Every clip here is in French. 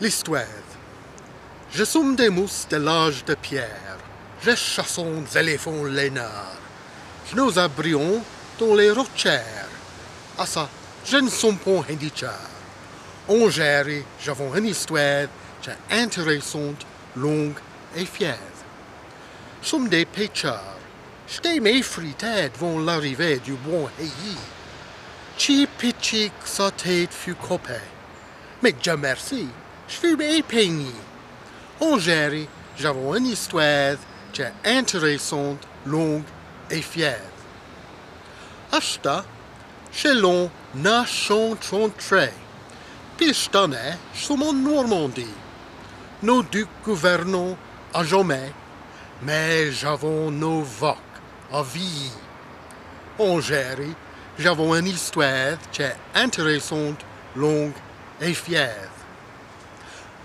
L'histoire. Je suis des mousses de l'âge de pierre. Je chassons des éléphants lénards. Je nous abrions dans les rochers. À ça, je ne suis pas handicap. On gère, j'avons une histoire qui est intéressante, longue et fière. Sommes des pêcheurs. J'étais m'effrité devant l'arrivée du bon Heyi. Chi pitchik sa tête fut coupée. Mais Dieu merci, je fus épeigné. En Géry, j'avais une histoire qui est intéressante, longue et fière. Achta, chez l'on n'a chanté. Puis je tenais sur mon Normandie. Nos ducs gouvernons à jamais, mais j'avons nos vocs à vie. En j'avais une histoire qui est intéressante, longue et fière.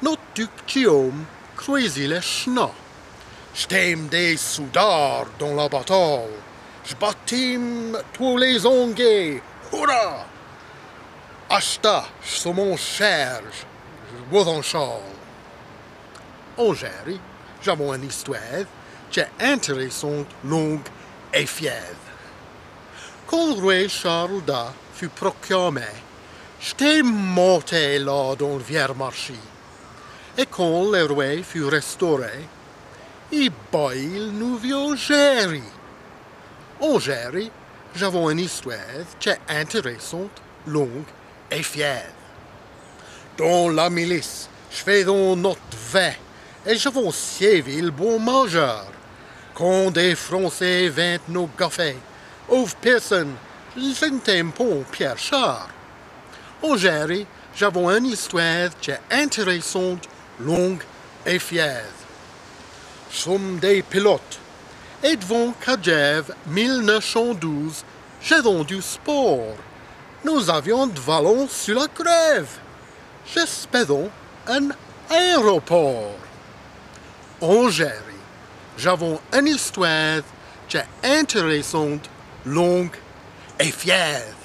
Notre Guillaume croisit les chenaux. J't'aime des soudards dans la bataille. J'bâtime tous les onguets. Hurrah! Achta, sur mon cher, je châle. En Géry, j'avais une histoire qui est intéressante, longue et fière. Quand le roi Charles da fut proclamé, j'étais monté là dans le vieux marché. Et quand le roi fut restauré, il bail nous vit Géry. En Géry, j'avais une histoire qui est intéressante, longue et fière. Dans la milice, je fais notre vin et je vais servir le bon mangeur. Quand des Français vingt nos cafés, ouvre personne, t'aime pas Pierre Char. En Géry, j'avais une histoire qui est intéressante, longue et fière. Sommes des pilotes. Et devant Kajev 1912, j'ai vendu sport. Nous avions de ballons sur la grève. J'espère un aéroport. En Géry, j'avais une histoire qui est intéressante, longue et fière.